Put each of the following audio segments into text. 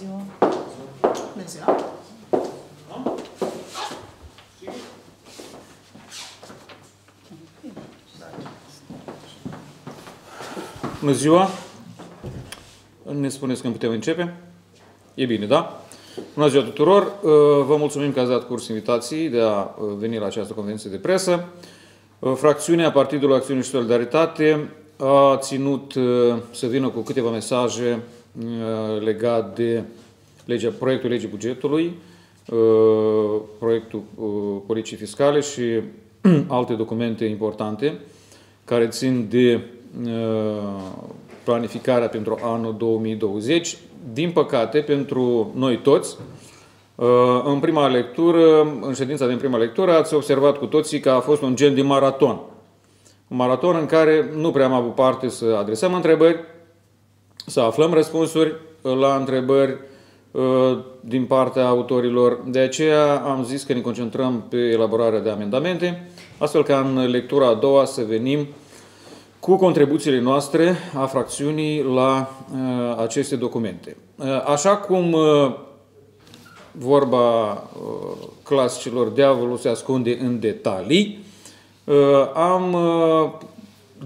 ziua! Bună ziua! Bună ziua! Ne spuneți când putem începe? E bine, da? Bună ziua tuturor! Uh, vă mulțumim că ați dat curs invitației de a uh, veni la această conferință de presă. Uh, fracțiunea Partidului Acțiune și Solidaritate a ținut să vină cu câteva mesaje legat de legea, proiectul legii bugetului, proiectul politicii fiscale și alte documente importante care țin de planificarea pentru anul 2020. Din păcate, pentru noi toți, în prima lectură, în ședința din prima lectură, ați observat cu toții că a fost un gen de maraton. Un maraton în care nu prea am avut parte să adresăm întrebări, să aflăm răspunsuri la întrebări din partea autorilor. De aceea am zis că ne concentrăm pe elaborarea de amendamente, astfel ca în lectura a doua să venim cu contribuțiile noastre a fracțiunii la uh, aceste documente. Uh, așa cum uh, vorba uh, clasicilor diavolul se ascunde în detalii, uh, am uh,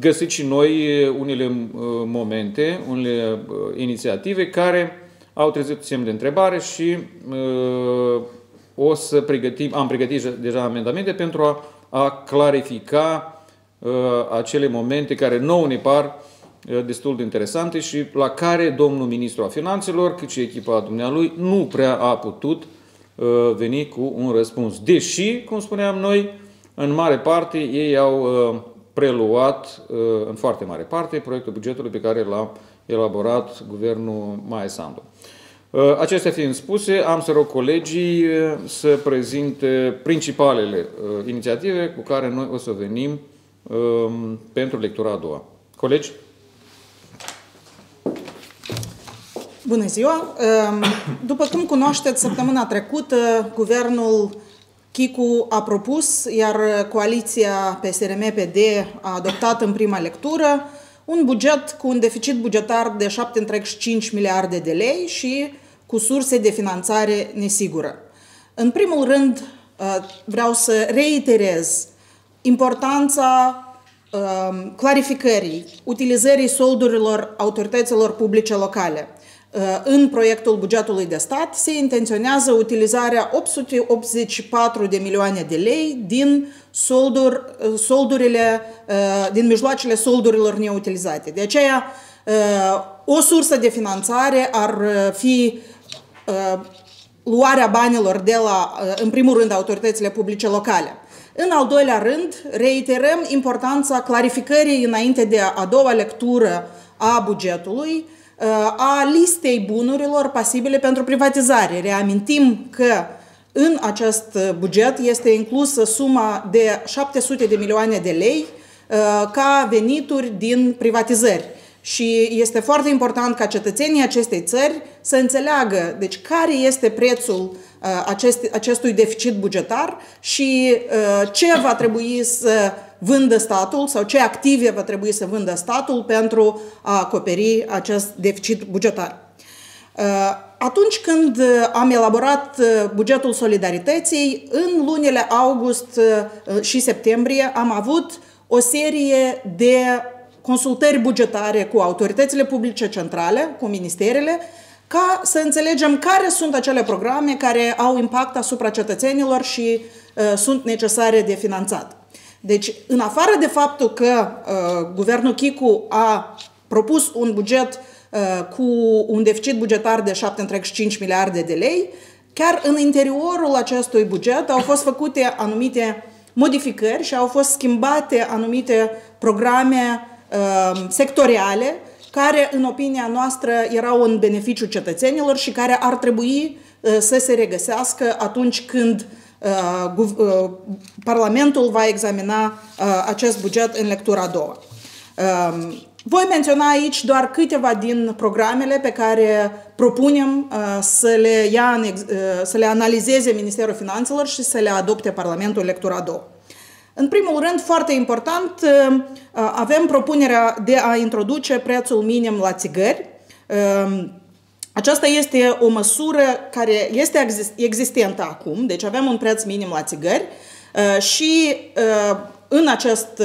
găsit și noi unele uh, momente, unele uh, inițiative care au trezit semn de întrebare și uh, o să pregătim, am pregătit deja amendamente pentru a, a clarifica Uh, acele momente care nouă ne par uh, destul de interesante și la care domnul ministru a finanțelor, cât și echipa dumnealui, nu prea a putut uh, veni cu un răspuns. Deși, cum spuneam noi, în mare parte ei au preluat, în foarte mare parte, proiectul bugetului pe care l-a elaborat guvernul Maia Sandu. Acestea fiind spuse, am să rog colegii să prezinte principalele inițiative cu care noi o să venim Um, pentru lectura a doua. Colegi? Bună ziua! Um, după cum cunoașteți, săptămâna trecută, guvernul Chicu a propus, iar coaliția PSRM-PD a adoptat în prima lectură un buget cu un deficit bugetar de 7,5 miliarde de lei și cu surse de finanțare nesigură. În primul rând, uh, vreau să reiterez importanța uh, clarificării utilizării soldurilor autorităților publice locale. Uh, în proiectul bugetului de stat se intenționează utilizarea 884 de milioane de lei din solduri, uh, soldurile, uh, din mijloacele soldurilor neutilizate. De aceea, uh, o sursă de finanțare ar uh, fi uh, luarea banilor de la, în primul rând, autoritățile publice locale. În al doilea rând, reiterăm importanța clarificării înainte de a doua lectură a bugetului uh, a listei bunurilor pasibile pentru privatizare. Reamintim că în acest buget este inclusă suma de 700 de milioane de lei uh, ca venituri din privatizări. Și este foarte important ca cetățenii acestei țări să înțeleagă deci care este prețul Uh, acest, acestui deficit bugetar și uh, ce va trebui să vândă statul sau ce active va trebui să vândă statul pentru a acoperi acest deficit bugetar. Uh, atunci când am elaborat bugetul solidarității, în lunile august și septembrie am avut o serie de consultări bugetare cu autoritățile publice centrale, cu ministerele, ca să înțelegem care sunt acele programe care au impact asupra cetățenilor și uh, sunt necesare de finanțat. Deci, în afară de faptul că uh, guvernul Chicu a propus un buget uh, cu un deficit bugetar de 7,5 miliarde de lei, chiar în interiorul acestui buget au fost făcute anumite modificări și au fost schimbate anumite programe uh, sectoriale care, în opinia noastră, erau în beneficiu cetățenilor și care ar trebui uh, să se regăsească atunci când uh, uh, Parlamentul va examina acest buget în lectura a doua. Um, voi menționa aici doar câteva din programele pe care propunem să le, ia în, să le analizeze Ministerul Finanțelor și să le adopte Parlamentul în lectura a doua. În primul rând, foarte important, uh, avem propunerea de a introduce prețul minim la țigări. Um, Aceasta este o măsură care este existentă acum, deci avem un preț minim la țigări și în acest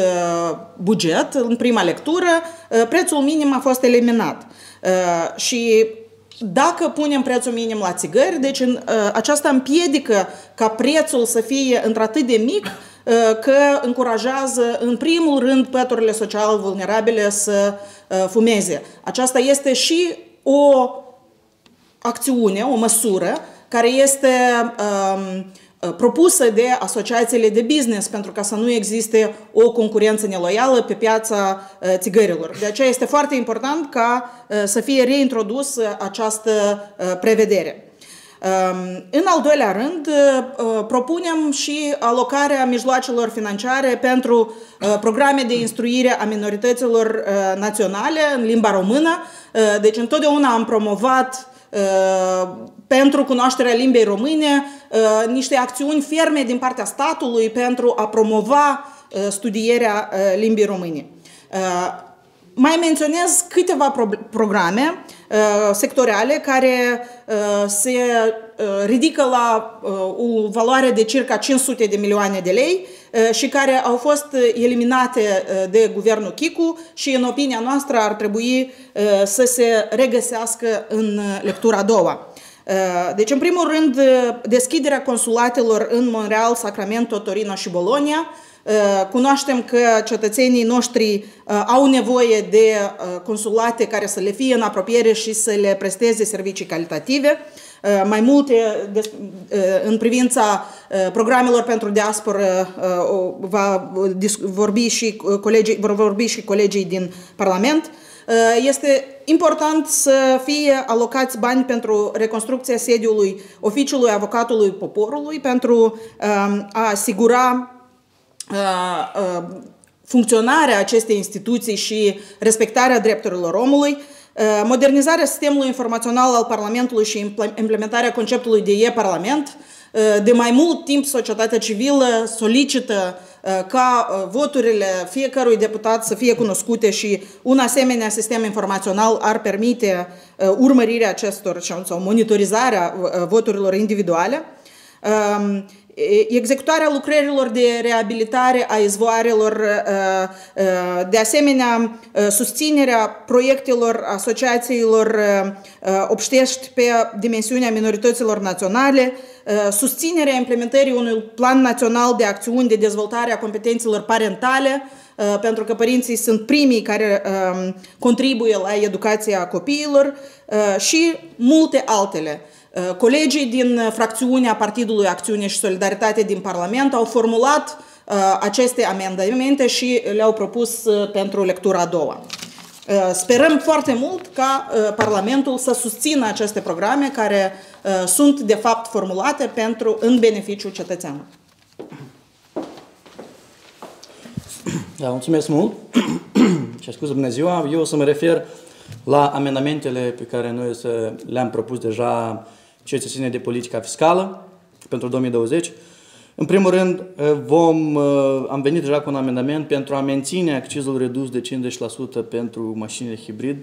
buget, în prima lectură, prețul minim a fost eliminat. Și dacă punem prețul minim la țigări, deci în, aceasta împiedică ca prețul să fie într-atât de mic că încurajează în primul rând păturile sociale vulnerabile să fumeze. Aceasta este și o acțiune, o măsură care este um, propusă de asociațiile de business pentru ca să nu existe o concurență neloială pe piața uh, țigărilor. De aceea este foarte important ca uh, să fie reintrodus această uh, prevedere. Um, în al doilea rând, propunem și alocarea mijloacelor financiare pentru programe de instruire a minorităților naționale în limba română. Deci întotdeauna am promovat Uh, pentru cunoașterea limbii române, uh, niște acțiuni ferme din partea statului pentru a promova uh, studierea limbii române. Mai menționez câteva programe sectoriale care se ridică la o valoare de circa 500 de milioane de lei și care au fost eliminate de guvernul Chicu și în opinia noastră ar trebui să se regăsească în lectura a doua. Deci, în primul rând, deschiderea consulatelor în Montreal, Sacramento, Torino și Bologna, Cunoaștem că cetățenii noștri au nevoie de consulate care să le fie în apropiere și să le presteze servicii calitative. Mai multe în privința programelor pentru diasporă va vorbi și colegii, vor vorbi și colegii din Parlament. Este important să fie alocați bani pentru reconstrucția sediului Oficiului Avocatului Poporului pentru a asigura funcționarea acestei instituții și respectarea drepturilor omului, modernizarea sistemului informațional al Parlamentului și implementarea conceptului de e-Parlament. De mai mult timp, societatea civilă solicită ca voturile fiecărui deputat să fie cunoscute și un asemenea sistem informațional ar permite urmărirea acestor sau monitorizarea voturilor individuale executarea lucrărilor de reabilitare a izvoarelor, de asemenea susținerea proiectelor asociațiilor obștești pe dimensiunea minorităților naționale, susținerea implementării unui plan național de acțiuni de dezvoltare a competențelor parentale, pentru că părinții sunt primii care contribuie la educația copiilor și multe altele. Uh, colegii din fracțiunea Partidului Acțiune și Solidaritate din Parlament au formulat uh, aceste amendamente și le-au propus uh, pentru lectura a doua. Sperăm foarte mult ca Parlamentul să susțină aceste programe care sunt de fapt formulate pentru în beneficiul cetățeanului. Da, mulțumesc mult și scuză bună ziua. Eu o să mă refer la amendamentele pe care noi le-am propus deja ce se ține de politica fiscală pentru 2020. În primul rând, eh, vom, eh, am venit deja cu un amendament pentru a menține accizul redus de 50% pentru mașinile hibrid.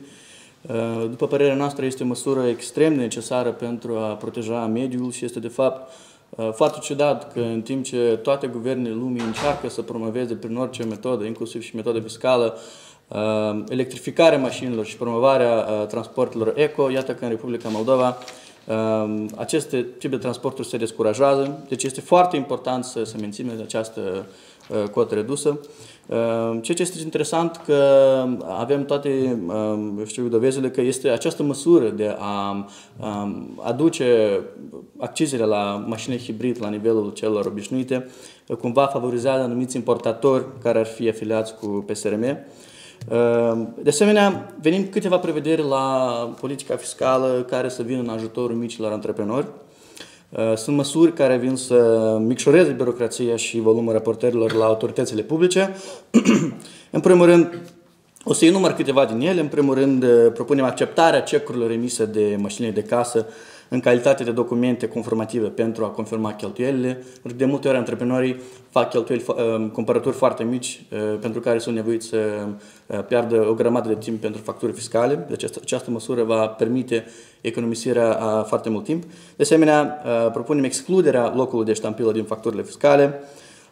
Eh, după părerea noastră, este o măsură extrem de necesară pentru a proteja mediul și este, de fapt, foarte ciudat că în timp ce toate guvernele lumii încearcă să promoveze prin orice metodă, inclusiv și metodă fiscală, electrificarea mașinilor și promovarea transporturilor eco, iată că în Republica Moldova Ehm, aceste tip de transporturi se descurajează, deci este foarte important să, să menținem această uh, cotă redusă. Ehm, ceea ce este interesant că avem toate, ehm, eu știu, dovezile că este această măsură de a aduce accizele la mașini hibrid la nivelul celor obișnuite, cumva favorizează anumiți importatori care ar fi afiliați cu PSRM Ehm, de asemenea, venim câteva prevederi la politica fiscală care să vină în ajutorul micilor antreprenori. Ehm, sunt măsuri care vin să micșoreze birocrația și volumul raportărilor la autoritățile publice. în primul rând, O să enumăr câteva din ele. În primul rând, uh, propunem acceptarea cecurilor emise de mașinile de casă în calitate de documente conformative pentru a confirma cheltuielile. De multe ori, antreprenorii fac cheltuieli, uh, cumpărături foarte mici uh, pentru care sunt nevoiți să piardă o grămadă de timp pentru facturi fiscale. Deci această măsură va permite economisirea a foarte mult timp. De asemenea, propunem excluderea locului de ștampilă din facturile fiscale,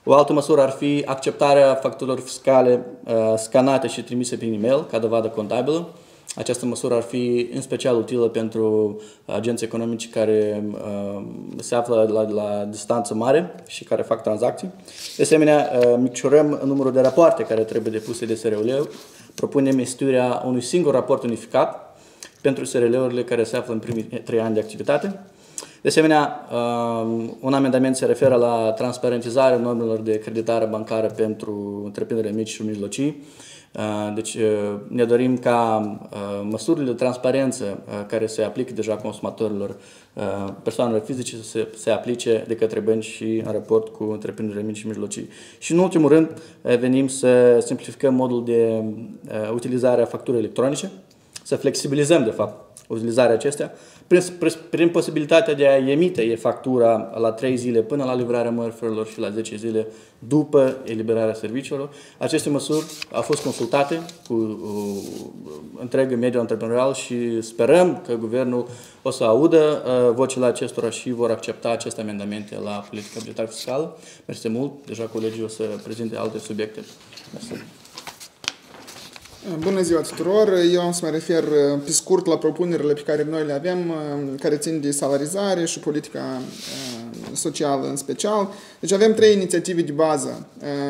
o altă măsură ar fi acceptarea facturilor fiscale uh, scanate și trimise prin e-mail ca dovadă contabilă. Această măsură ar fi în special utilă pentru agenții economici care uh, se află la, la distanță mare și care fac tranzacții. De asemenea, uh, micșorăm numărul de rapoarte care trebuie depuse de SRL. Propunem instituirea unui singur raport unificat pentru SRL-urile care se află în primii trei ani de activitate. De asemenea, um, un amendament se referă la transparentizarea normelor de creditare bancară pentru întreprinderile mici și mijlocii. Uh, deci uh, ne dorim ca uh, măsurile de transparență care se aplică deja consumatorilor, persoanelor fizice, să se, se aplice de către bănci și în raport cu întreprinderile mici și mijlocii. Și în ultimul rând, venim să simplificăm modul de utilizare a facturii electronice, să flexibilizăm, de fapt, utilizarea acestea, prin, prin posibilitatea de a emite e-factura la 3 zile până la livrarea mărfurilor și la 10 zile după eliberarea serviciilor. Aceste măsuri au fost consultate cu uh, întregul mediu antreprenorial și sperăm că guvernul o să audă uh, vocile acestora și vor accepta aceste amendamente la politica bugetară fiscală. Mersi mult, deja colegii o să prezinte alte subiecte. Mersi. Bună ziua tuturor! Eu am să mă refer uh, pe scurt la propunerile pe care noi le avem, uh, care țin de salarizare și politica uh, socială în special. Deci avem trei inițiative de bază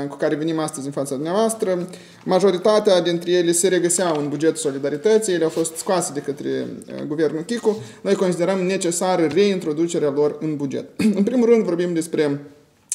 cu care venim astăzi în fața dumneavoastră. Majoritatea dintre ele se regăseau în bugetul solidarității, ele au fost scoase de către guvernul Chicu. Noi considerăm necesară reintroducerea lor în buget. În primul rând vorbim despre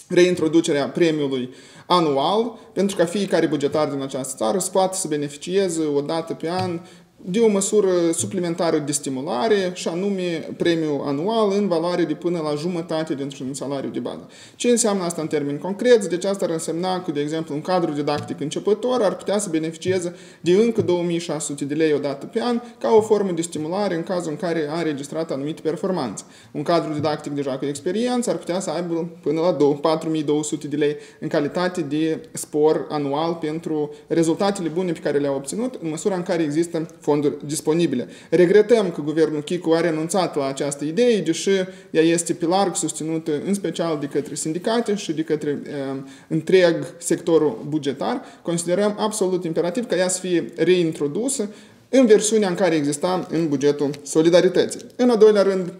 reintroducerea premiului anual, pentru ca fiecare bugetar din această țară să poată să beneficieze o dată pe an de o măsură suplimentară de stimulare și anume premiul anual în valoare de până la jumătate dintr-un salariu de bază. Ce înseamnă asta în termeni concreți? Deci asta ar însemna că, de exemplu, un cadru didactic începător ar putea să beneficieze de încă 2600 de lei o dată pe an ca o formă de stimulare în cazul în care a înregistrat anumite performanțe. Un cadru didactic deja cu experiență ar putea să aibă până la 4200 de lei în calitate de spor anual pentru rezultatele bune pe care le-a obținut în măsura în care există fonduri disponibile. Regretăm că guvernul Chicu a renunțat la această idee, deși ea este pe larg susținută în special de către sindicate și de către uh, întreg sectorul bugetar. Considerăm absolut imperativ ca ea să fie reintrodusă în versiunea în care exista în bugetul solidarității. În al doilea rând,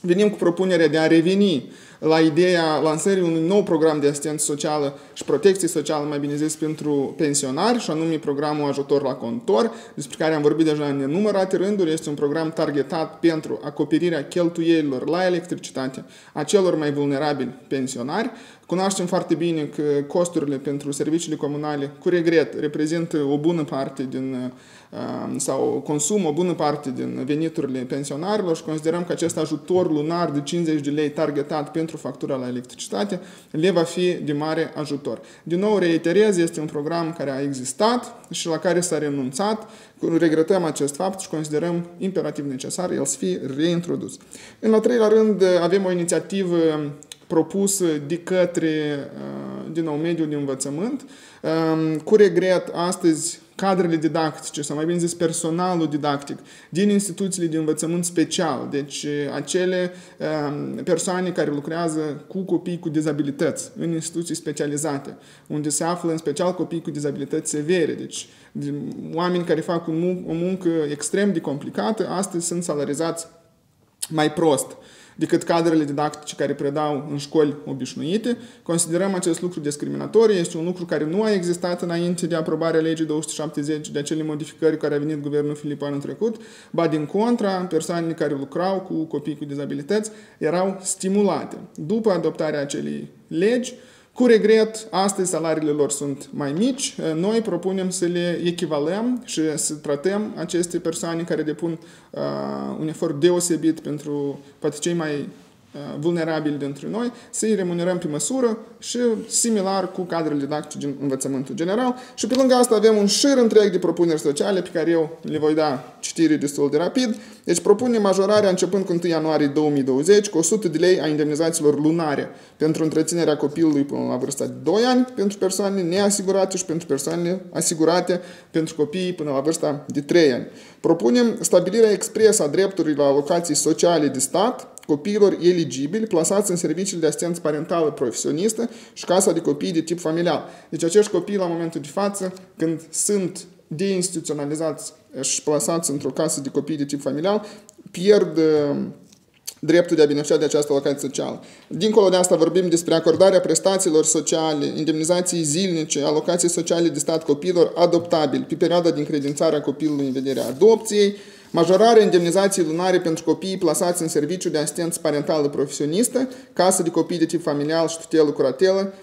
venim cu propunerea de a reveni la ideea lansării unui nou program de asistență socială și protecție socială, mai bine zis, pentru pensionari, și anume programul Ajutor la Contor, despre care am vorbit deja în nenumărate rânduri. Este un program targetat pentru acoperirea cheltuielilor la electricitate a celor mai vulnerabili pensionari. Cunoaștem foarte bine că costurile pentru serviciile comunale, cu regret, reprezintă o bună parte din sau consumă o bună parte din veniturile pensionarilor și considerăm că acest ajutor lunar de 50 de lei targetat pentru factura la electricitate le va fi de mare ajutor. Din nou, reiterez, este un program care a existat și la care s-a renunțat. Regretăm acest fapt și considerăm imperativ necesar el să fie reintrodus. În al treilea rând, avem o inițiativă propusă de către, din nou, mediul de învățământ. Cu regret, astăzi cadrele didactice, sau mai bine zis personalul didactic din instituțiile de învățământ special, deci acele um, persoane care lucrează cu copii cu dizabilități în instituții specializate, unde se află în special copii cu dizabilități severe, deci oameni care fac o muncă extrem de complicată, astăzi sunt salarizați mai prost decât cadrele didactice care predau în școli obișnuite. Considerăm acest lucru discriminatoriu, este un lucru care nu a existat înainte de aprobarea legii 270 de acele modificări care a venit guvernul Filip anul trecut, ba din contra, persoanele care lucrau cu copii cu dizabilități erau stimulate. După adoptarea acelei legi, cu regret, astăzi salariile lor sunt mai mici. Noi propunem să le echivalăm și să tratăm aceste persoane care depun uh, un efort deosebit pentru poate cei mai vulnerabili dintre noi, să-i remunerăm pe măsură și similar cu cadrele didactice din învățământul general. Și pe lângă asta avem un șir întreg de propuneri sociale pe care eu le voi da citire destul de rapid. Deci propune majorarea începând cu 1 ianuarie 2020 cu 100 de lei a indemnizațiilor lunare pentru întreținerea copilului până la vârsta de 2 ani pentru persoanele neasigurate și pentru persoanele asigurate pentru copiii până la vârsta de 3 ani. Propunem stabilirea expresă a dreptului la alocații sociale de stat copiilor eligibili plasați în serviciile de asistență parentală profesionistă și casa de copii de tip familial. Deci acești copii la momentul de față, când sunt deinstituționalizați și plasați într-o casă de copii de tip familial, pierd uh, dreptul de a beneficia de această locație socială. Dincolo de asta vorbim despre acordarea prestațiilor sociale, indemnizații zilnice, alocații sociale de stat copiilor adoptabili pe perioada din credințarea copilului în vederea adopției, majorarea indemnizației lunare pentru copiii plasați în serviciu de asistență parentală profesionistă, casă de copii de tip familial și tutelă curatelă,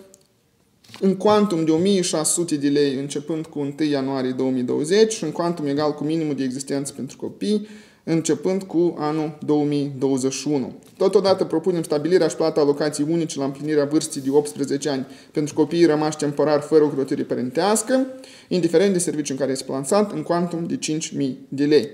în cuantum de 1600 de lei începând cu 1 ianuarie 2020 și în cuantum egal cu minimul de existență pentru copii, începând cu anul 2021. Totodată propunem stabilirea și plata alocației unice la împlinirea vârstei de 18 ani pentru copiii rămași temporar fără o clătire părintească, indiferent de serviciu în care este plansat, în cuantum de 5.000 de lei.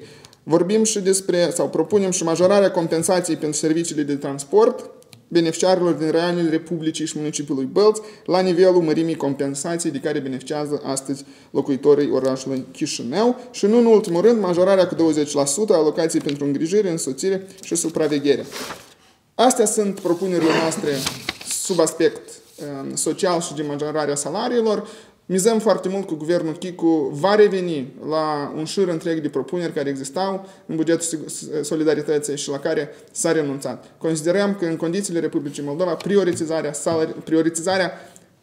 Vorbim și despre, sau propunem și majorarea compensației pentru serviciile de transport beneficiarilor din raionul Republicii și municipiului Bălți la nivelul mărimii compensației de care beneficiază astăzi locuitorii orașului Chișinău și nu în ultimul rând majorarea cu 20% a alocației pentru îngrijire, însoțire și supraveghere. Astea sunt propunerile noastre sub aspect um, social și de majorarea salariilor. Mizăm foarte mult cu guvernul Chicu, va reveni la un șir întreg de propuneri care existau în bugetul solidarității și la care s-a renunțat. Considerăm că în condițiile Republicii Moldova prioritizarea, salari, prioritizarea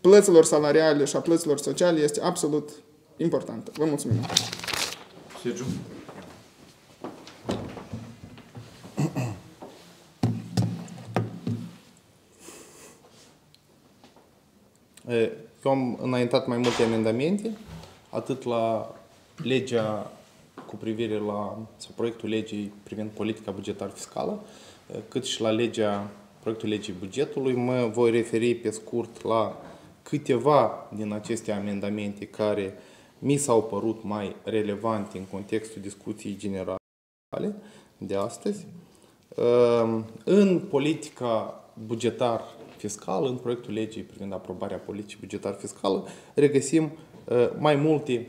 plăților salariale și a plăților sociale este absolut importantă. Vă mulțumim! Sergiu. Eu am înaintat mai multe amendamente, atât la legea cu privire la, sau proiectul legii privind politica bugetar fiscală, cât și la legea, proiectul legii bugetului. Mă voi referi pe scurt la câteva din aceste amendamente care mi s-au părut mai relevante în contextul discuției generale de astăzi. În politica bugetar fiscal, în proiectul legii privind aprobarea politicii bugetar fiscală, regăsim uh, mai multe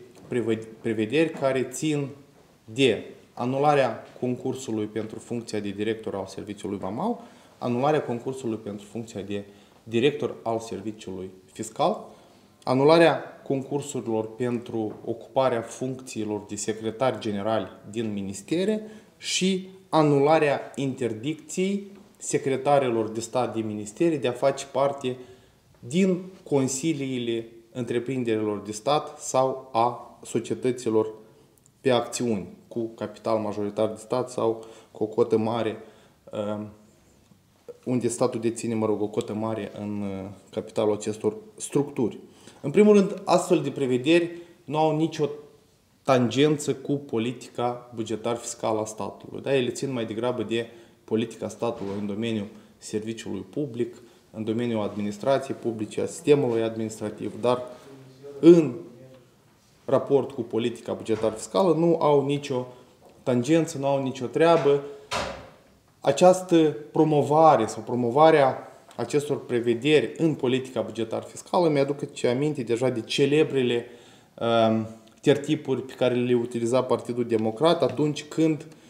prevederi care țin de anularea concursului pentru funcția de director al serviciului VAMAU, anularea concursului pentru funcția de director al serviciului fiscal, anularea concursurilor pentru ocuparea funcțiilor de secretar general din ministere și anularea interdicției secretarilor de stat din ministerii de a face parte din consiliile întreprinderilor de stat sau a societăților pe acțiuni cu capital majoritar de stat sau cu o cotă mare uh, unde statul deține, mă rog, o cotă mare în uh, capitalul acestor structuri. În primul rând, astfel de prevederi nu au nicio tangență cu politica bugetar-fiscală a statului. Da? Ele țin mai degrabă de politica statului în domeniul serviciului public, în domeniul administrației publice, a sistemului administrativ, dar în raport cu politica bugetar fiscală nu au nicio tangență, nu au nicio treabă. Această promovare sau promovarea acestor prevederi în politica bugetar fiscală mi-aduc ce aminte deja de celebrele uh, tertipuri pe care le utiliza Partidul Democrat atunci când uh, Eh,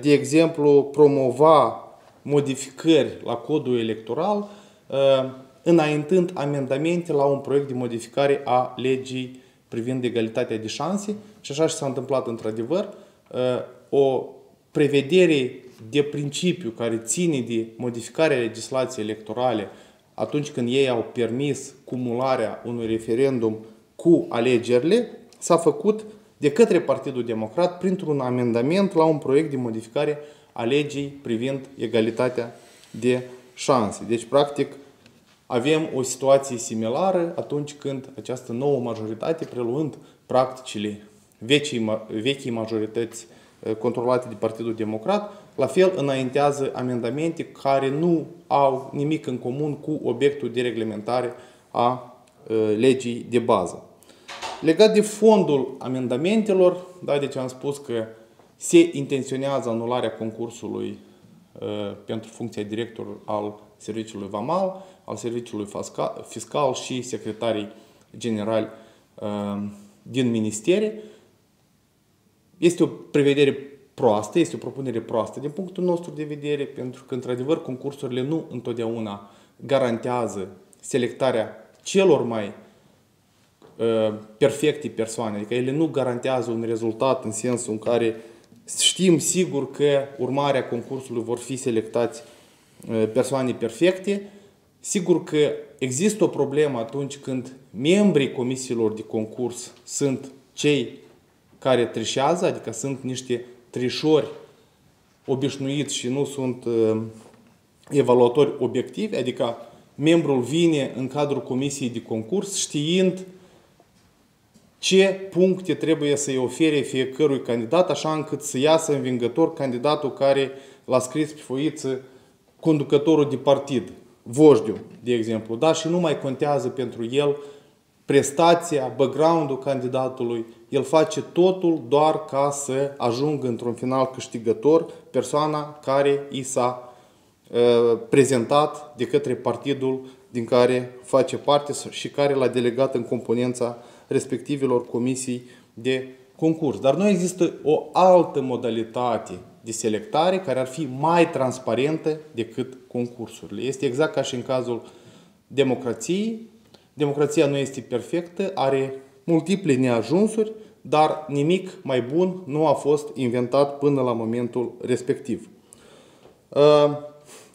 de exemplu, promova modificări la codul electoral, eh, înaintând amendamente la un proiect de modificare a legii privind egalitatea de șanse. Și așa și s-a întâmplat într-adevăr. Eh, o prevedere de principiu care ține de modificarea legislației electorale atunci când ei au permis cumularea unui referendum cu alegerile, s-a făcut de către Partidul Democrat printr-un amendament la un proiect de modificare a legii privind egalitatea de șanse. Deci, practic, avem o situație similară atunci când această nouă majoritate, preluând practicile vechii, vechii majorități controlate de Partidul Democrat, la fel înaintează amendamente care nu au nimic în comun cu obiectul de reglementare a legii de bază. Legat de fondul amendamentelor, da, deci am spus că se intenționează anularea concursului pentru funcția director al Serviciului Vamal, al Serviciului Fiscal și secretarii generali din ministere. Este o prevedere proastă, este o propunere proastă din punctul nostru de vedere, pentru că, într-adevăr, concursurile nu întotdeauna garantează selectarea celor mai uh, perfecte persoane, adică ele nu garantează un rezultat în sensul în care știm sigur că urmarea concursului vor fi selectați uh, persoane perfecte. Sigur că există o problemă atunci când membrii comisiilor de concurs sunt cei care trișează, adică sunt niște trișori obișnuiți și nu sunt uh, evaluatori obiectivi, adică membrul vine în cadrul comisiei de concurs știind ce puncte trebuie să-i ofere fiecărui candidat, așa încât să iasă învingător candidatul care l-a scris pe foiță conducătorul de partid, Vojdiu, de exemplu, da? și nu mai contează pentru el prestația, background-ul candidatului, el face totul doar ca să ajungă într-un final câștigător persoana care i s-a uh, prezentat de către partidul din care face parte și care l-a delegat în componența respectivelor comisii de concurs. Dar nu există o altă modalitate de selectare care ar fi mai transparentă decât concursurile. Este exact ca și în cazul democrației. Democrația nu este perfectă, are multiple neajunsuri, dar nimic mai bun nu a fost inventat până la momentul respectiv. Uh,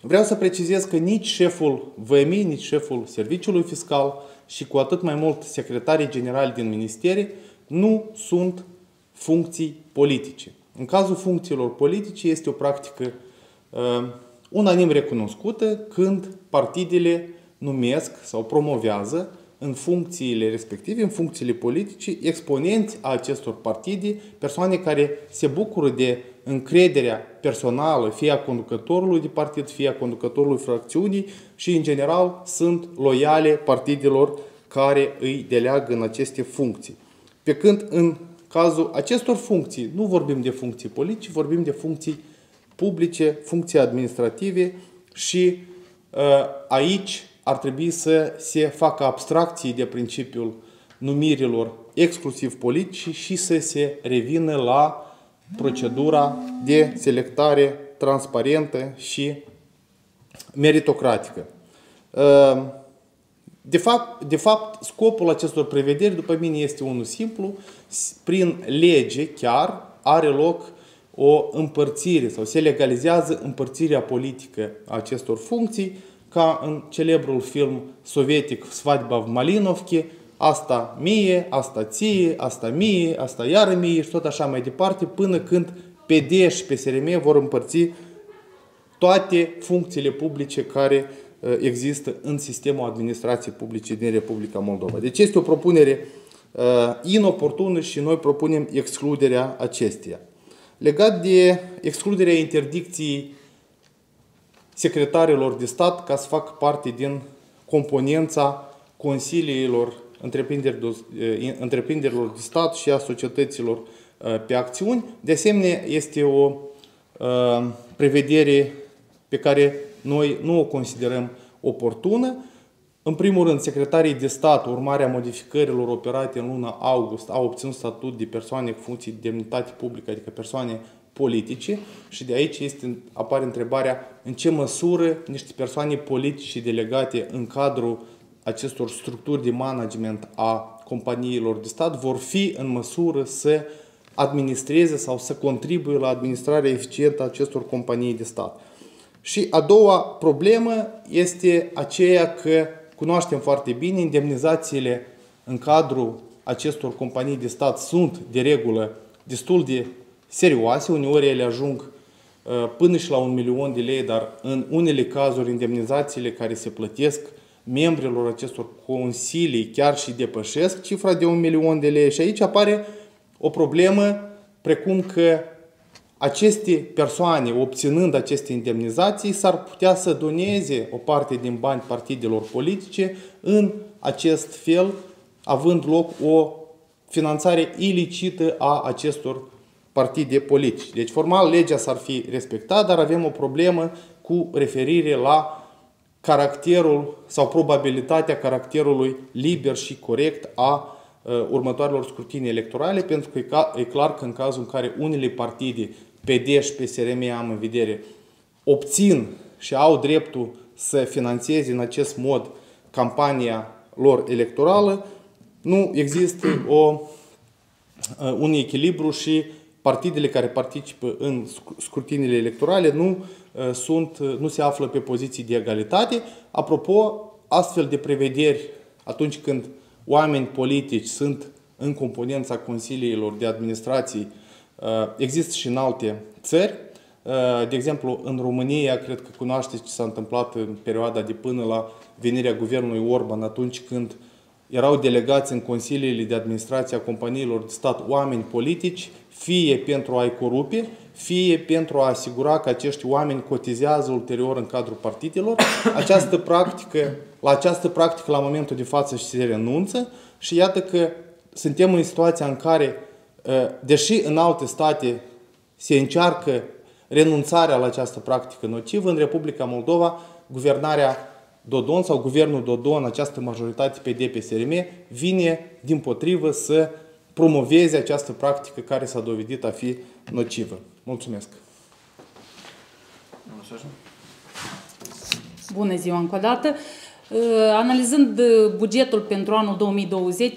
vreau să precizez că nici șeful VMI, nici șeful Serviciului Fiscal și cu atât mai mult secretarii generali din ministere nu sunt funcții politice. În cazul funcțiilor politice este o practică uh, unanim recunoscută când partidele numesc sau promovează în funcțiile respective, în funcțiile politice, exponenți a acestor partide, persoane care se bucură de încrederea personală, fie a conducătorului de partid, fie a conducătorului fracțiunii și, în general, sunt loiale partidelor care îi deleagă în aceste funcții. Pe când, în cazul acestor funcții, nu vorbim de funcții politice, vorbim de funcții publice, funcții administrative și uh, aici ar trebui să se facă abstracții de principiul numirilor exclusiv politice și să se revină la procedura de selectare transparentă și meritocratică. Ehm, de fapt, de fapt, scopul acestor prevederi, după mine, este unul simplu. Prin lege chiar are loc o împărțire sau se legalizează împărțirea politică a acestor funcții ca în celebrul film sovietic Svadba v Malinovki, asta mie, asta ție, asta mie, asta iară mie și tot așa mai departe, până când PD și PSRM vor împărți toate funcțiile publice care uh, există în sistemul administrației publice din Republica Moldova. Deci este o propunere uh, inoportună și noi propunem excluderea acesteia. Legat de excluderea interdicției secretarilor de stat ca să facă parte din componența consiliilor întreprinderilor de stat și a societăților pe acțiuni. De asemenea, este o prevedere pe care noi nu o considerăm oportună. În primul rând, secretarii de stat, urmarea modificărilor operate în luna august, au obținut statut de persoane cu funcții de demnitate publică, adică persoane politice și de aici este, apare întrebarea în ce măsură niște persoane politice delegate în cadrul acestor structuri de management a companiilor de stat vor fi în măsură să administreze sau să contribuie la administrarea eficientă a acestor companii de stat. Și a doua problemă este aceea că cunoaștem foarte bine indemnizațiile în cadrul acestor companii de stat sunt de regulă destul de serioase, uneori ele ajung uh, până și la un milion de lei, dar în unele cazuri indemnizațiile care se plătesc membrilor acestor consilii chiar și depășesc cifra de un milion de lei. Și aici apare o problemă precum că aceste persoane, obținând aceste indemnizații, s-ar putea să doneze o parte din bani partidelor politice în acest fel, având loc o finanțare ilicită a acestor partide politice. Deci, formal, legea s-ar fi respectat, dar avem o problemă cu referire la caracterul sau probabilitatea caracterului liber și corect a uh, următoarelor scrutinii electorale, pentru că e clar că în cazul în care unele partide, PD și PSRM am în vedere, obțin și au dreptul să financeze în acest mod campania lor electorală, nu există o, uh, un echilibru și partidele care participă în scrutinile electorale nu, uh, sunt, uh, nu se află pe poziții de egalitate. Apropo, astfel de prevederi atunci când oameni politici sunt în componența consiliilor de administrații există și în alte țări. De exemplu, în România, cred că cunoașteți ce s-a întâmplat în perioada de până la venirea guvernului Orban atunci când uh, erau delegați în consiliile de administrație a companiilor de stat oameni politici, fie pentru a-i corupe, fie pentru a asigura că acești oameni cotizează ulterior în cadrul partidelor. Această practică, la această practică la momentul de față și se renunță și iată că suntem în situația în care, ă, deși în alte state se încearcă renunțarea la această practică nocivă, în Republica Moldova, guvernarea Dodon sau guvernul Dodon, această majoritate PD-PSRM, vine din potrivă să promoveze această practică care s-a dovedit a fi nocivă. Mulțumesc! Bună ziua încă o dată! Uh, analizând bugetul pentru anul 2020,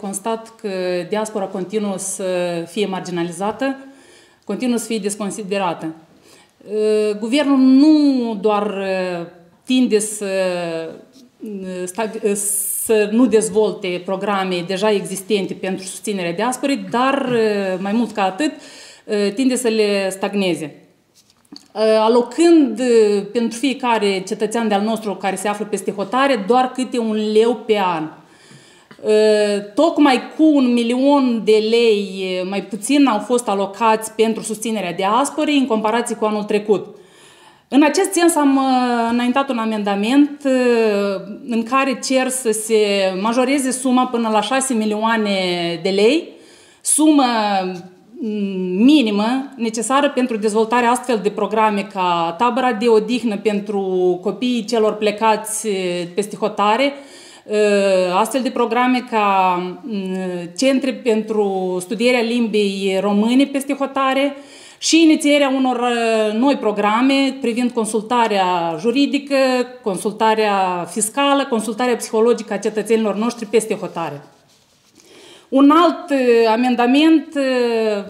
constat că diaspora continuă să fie marginalizată, continuă să fie desconsiderată. Uh, guvernul nu doar uh, tinde să, să nu dezvolte programe deja existente pentru susținerea diasporei, dar mai mult ca atât tinde să le stagneze. Alocând pentru fiecare cetățean de-al nostru care se află peste hotare doar câte un leu pe an. Tocmai cu un milion de lei mai puțin au fost alocați pentru susținerea diasporei în comparație cu anul trecut. În acest sens am uh, înaintat un amendament uh, în care cer să se majoreze suma până la 6 milioane de lei, sumă mm, minimă necesară pentru dezvoltarea astfel de programe ca tabăra de odihnă pentru copiii celor plecați uh, peste hotare, astfel de programe ca mm, centre pentru studierea limbii române peste hotare, și inițierea unor uh, noi programe privind consultarea juridică, consultarea fiscală, consultarea psihologică a cetățenilor noștri peste hotare. Un alt uh, amendament uh,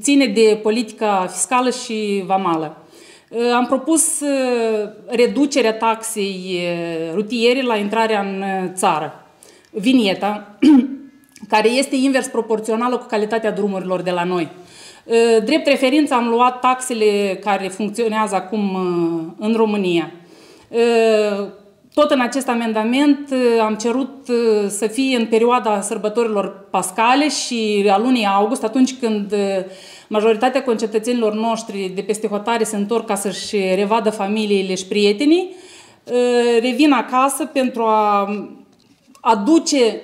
ține de politica fiscală și vamală. Am propus reducerea taxei rutiere la intrarea în țară, vinieta, care este invers proporțională cu calitatea drumurilor de la noi. Ă, drept referință am luat taxele care funcționează acum ă, în România. Ă, tot în acest amendament am cerut să fie în perioada sărbătorilor pascale și a lunii august, atunci când majoritatea concetățenilor noștri de peste hotare se întorc ca să-și revadă familiile și prietenii, revin acasă pentru a aduce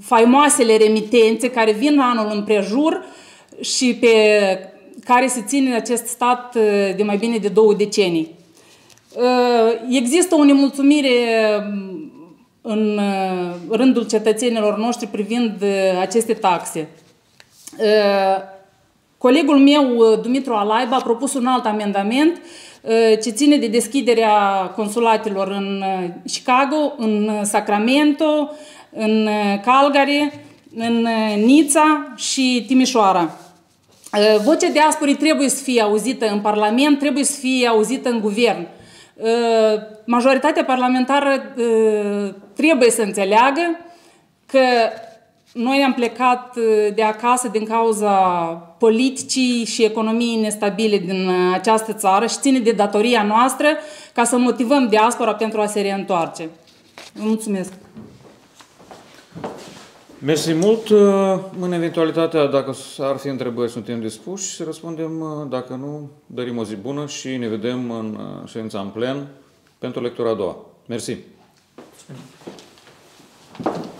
faimoasele remitențe care vin anul împrejur și pe care se ține în acest stat uh, de mai bine de două decenii. Uh, există o nemulțumire um, în uh, rândul cetățenilor noștri privind aceste taxe. Colegul meu, Dumitru Alaiba, a propus un alt amendament ce ține de deschiderea consulatelor în Chicago, în Sacramento, în uh, Calgary, în uh, Nița și Timișoara. Uh, vocea diasporii trebuie să fie auzită în Parlament, trebuie să fie auzită în Guvern. Majoritatea parlamentară trebuie să înțeleagă că noi am plecat de acasă din cauza politicii și economiei nestabile din această țară și ține de datoria noastră ca să motivăm diaspora pentru a se reîntoarce. Vă mulțumesc! Mersi mult. În eventualitatea, dacă ar fi întrebări, suntem dispuși să răspundem. Dacă nu, dărim o zi bună și ne vedem în uh, ședința în plen pentru lectura a doua. Mersi. Mulțumim.